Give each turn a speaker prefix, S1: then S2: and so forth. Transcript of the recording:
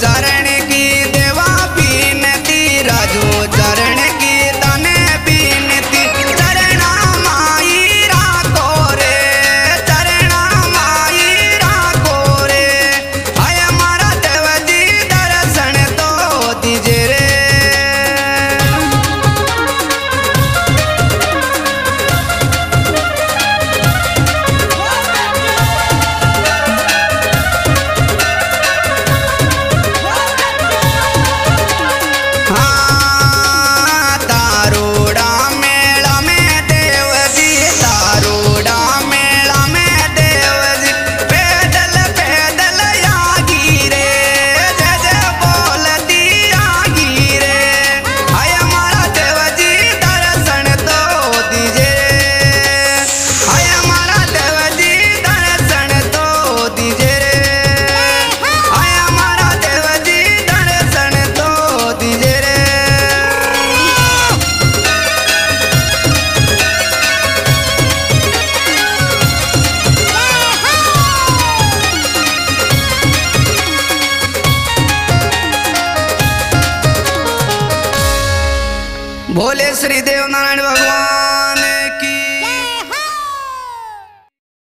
S1: चरण